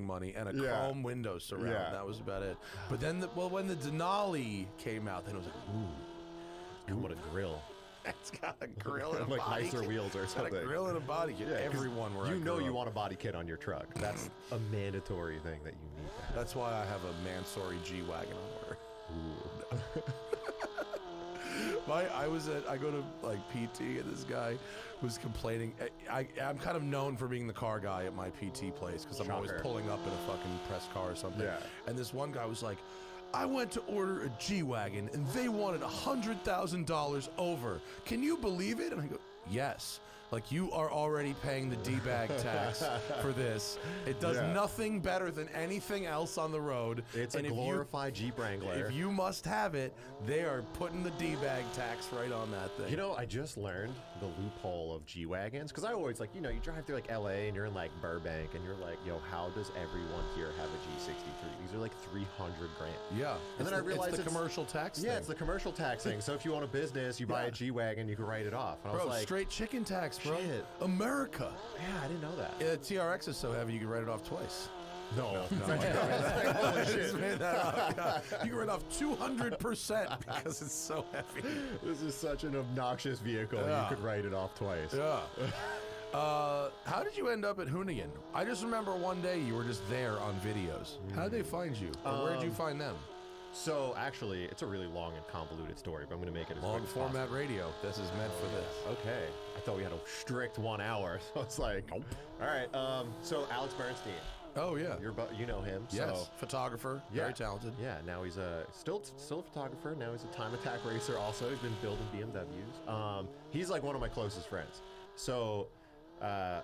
money and a Yeah. chrome window surround. Yeah. That was about it. But then, the, well, when the Denali came out, then it was like, ooh, Come with a grill. it's got a grill and a Like body nicer kit. wheels or It's got a something. grill and a body kit. Yeah, 'cause Everyone where You I know grew you up. want a body kit on your truck. That's a mandatory thing that you need to have. That's why I have a Mansory G wagon on order. My, I was at, I go to like PT, and this guy was complaining. I, I, I'm kind of known for being the car guy at my PT place because I'm always pulling up in a fucking press car or something. Yeah. And this one guy was like, I went to order a G wagon, and they wanted a hundred thousand dollars over. Can you believe it? And I go, yes. Like you are already paying the D bag tax for this. It does Yeah. nothing better than anything else on the road. It's And a if you- glorified Jeep Wrangler. if you must have it, they are putting the D bag tax right on that thing. You know, I just learned the loophole of G wagons because I always like, you know, you drive through like LA and you're in like Burbank and you're like, yo, how does everyone here have a G63? Like 300 grand. yeah. And then I realized it's the commercial tax. Yeah, thing. it's the commercial taxing. so if you own a business, you buy Yeah. a G wagon, you can write it off. And I bro. was like, straight chicken tax, bro. Shit. America. yeah, I didn't know that. Yeah, the TRX is so heavy you can write it off twice. no, I just made that oh, up. Yeah. You can write off two hundred percent because it's so heavy. this is such an obnoxious vehicle. Yeah. You could write it off twice. Yeah. Uh, how did you end up at Hoonigan? I just remember one day you were just there on videos. How did they find you? Or where did you Um, find them? So actually, it's a really long and convoluted story, but I'm going to make it as Long quick as format radio. This is meant for this. possible. Okay, I thought we had a strict one hour, so it's like, all right. Um, so Alex Bernstein, Oh yeah. you're bu- you know him. yes. So, Photographer. Very talented. Yeah, now he's a still still a photographer. Now he's a time attack racer. Also, he's been building BMWs. Um, he's like one of my closest friends. So, uh,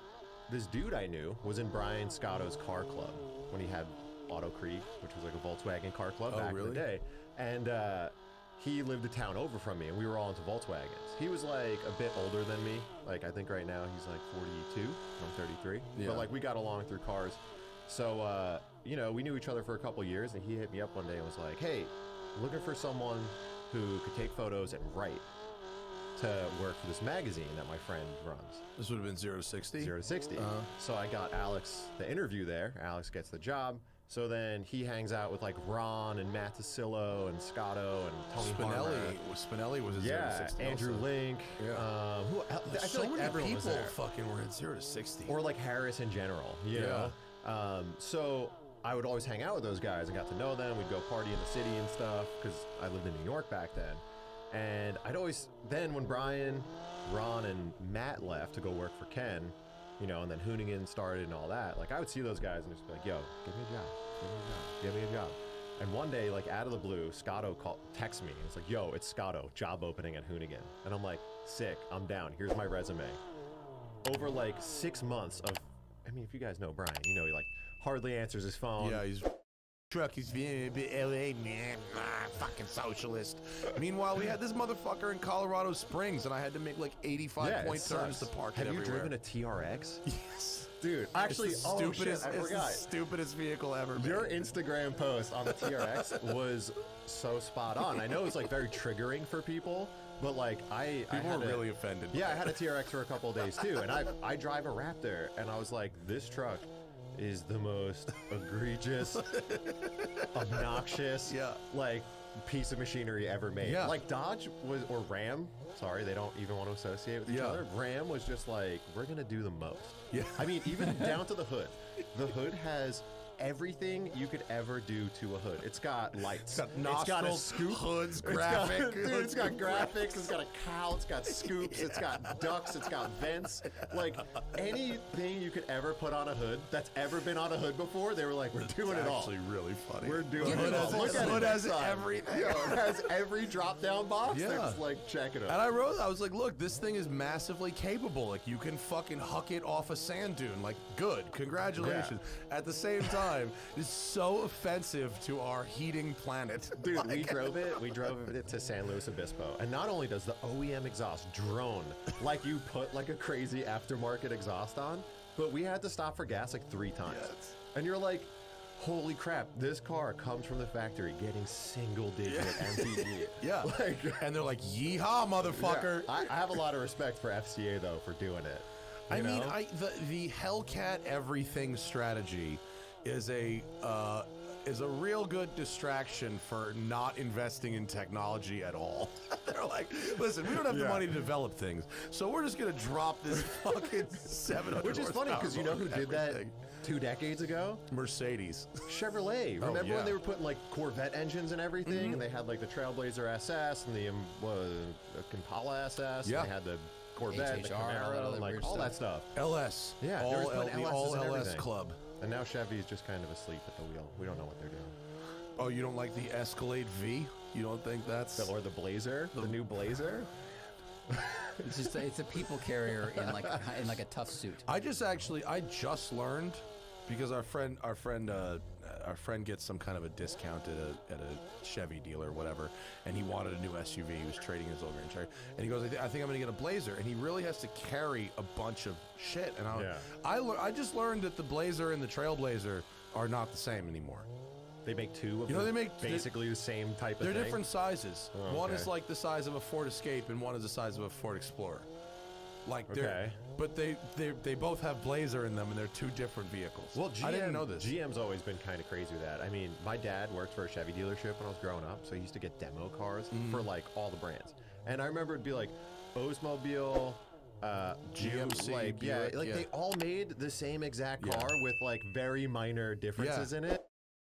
this dude I knew was in Brian Scotto's car club when he had Auto Creek, which was like a Volkswagen car club Oh, back really? in the day. And uh, he lived a town over from me, and we were all into Volkswagens. He was like a bit older than me. Like I think right now he's like 42. I'm 33. Yeah. But like we got along through cars. So, uh, you know, we knew each other for a couple years, and he hit me up one day and was like, hey, looking for someone who could take photos and write to work for this magazine that my friend runs, This would have been zero to sixty. Zero to 60. Uh-huh. So I got Alex the interview there. Alex gets the job. So then he hangs out with like Ron and Matt Tasillo and Scotto and Tony Spinelli. Harmer. was Spinelli was a zero to Yeah, sixty. Andrew also. Link. Yeah. Um, who, I feel so like many everyone people was there. fucking were at zero to sixty. or like Harris in general. You Yeah. know? Um, so I would always hang out with those guys and got to know them. We'd go party in the city and stuff because I lived in New York back then. And I'd always then when Brian, Ron, and Matt left to go work for Ken, you know, and then Hoonigan started and all that. Like I would see those guys and just be like, "Yo, give me a job, give me a job, give me a job." And one day, like out of the blue, Scotto called, text me. and It's like, "Yo, it's Scotto, job opening at Hoonigan," and I'm like, "Sick, I'm down. Here's my resume." over like six months of I mean, if you guys know Brian, you know he like hardly answers his phone. yeah, he's truck. A LA man. Ah, fucking socialist. Meanwhile, we had this motherfucker in Colorado Springs, and I had to make like eighty-five Yeah, point turns to park Have it you everywhere. driven a TRX? Yes, Dude, actually, it's the oh, stupidest, shit, I forgot. stupidest vehicle ever. Your. Instagram post on the TRX was so spot on. I know it's like very triggering for people, but like I, I People had were a- really offended. Yeah, I had a TRX for a couple of days too, and I I drive a Raptor, and I was like, this truck is the most egregious, obnoxious, Yeah. like piece of machinery ever made. Yeah. Like Dodge was or Ram. Sorry, they don't even want to associate with each Yeah. other. Ram was just like, we're gonna do the most. Yeah. I mean, even down to the hood. The hood has everything you could ever do to a hood. It's got lights. It's got nostrils, scoop. hoods, It's got- graphic. dude, it's got graphics. It's got a cow. It's got scoops. It's got ducks. It's got vents. Like anything you could ever put on a hood that's ever been on a hood before, they were like, we're doing it all. actually really funny. We're doing The it hood all. Look the at hood it has next time. everything. Yo, it has every drop down box. Yeah. They're like checking it. And I wrote, I was like, look, this thing is massively capable. Like, you can fucking huck it off a sand dune. Like, good. Congratulations. At the same time, it's so offensive to our heating planet. Dude, we drove it. We drove it to San Luis Obispo, and not only does the OEM exhaust drone like you put like a crazy aftermarket exhaust on, but we had to stop for gas like three times. Yes. And you're like, holy crap! This car comes from the factory getting single digit MPG. Yeah. like. and they're like, yeehaw, motherfucker. yeah. I, I have a lot of respect for FCA though for doing it. I you mean. I the the Hellcat everything strategy is a uh, is a real good distraction for not investing in technology at all. They're like, listen, we don't have the Yeah. money to develop things, so we're just gonna drop this fucking seven hundred. Which is funny because you know who did that two decades ago? Mercedes. Chevrolet. Remember Oh, yeah. Mm-hmm. when they were putting like Corvette engines and everything, and they had like the Trailblazer SS and the um, what, the Impala SS. Yeah. And they had the Corvette, and the HHR, all that Camaro, other and like weird all that stuff. LS. Yeah, all they were L, putting the LSs all and LS everything. club. And now Chevy is just kind of asleep at the wheel. We don't know what they're doing. Oh, you don't like the Escalade V? You don't think that's Or the Blazer, the new Blazer. It's just a, it's a people carrier in like in like a tough suit. I just actually I just learned because our friend our friend uh, our friend gets some kind of a discount at a at a Chevy dealer or whatever, and he wanted a new SUV. He was trading his old Grand Cherokee, and he goes, I, thi- I think I'm gonna get a Blazer, and he really has to carry a bunch of shit. And I Yeah. I lear- I just learned that the Blazer and the Trailblazer are not the same anymore. They make two of You know, them, they make- basically the same type of thing. They're thing. different sizes. Oh, One is like the size of a Ford Escape, and one is the size of a Ford Explorer. Like they're, Okay. but they, they they both have Blazer in them, and they're two different vehicles. Well, GM, I didn't know this. GM's always been kind of crazy with that. I mean, my dad worked for a Chevy dealership when I was growing up, so he used to get demo cars Mm-hmm. for like all the brands. And I remember it'd be like Oldsmobile, uh, GMC, like yeah, like yeah. they all made the same exact Yeah. car with like very minor differences Yeah. in it.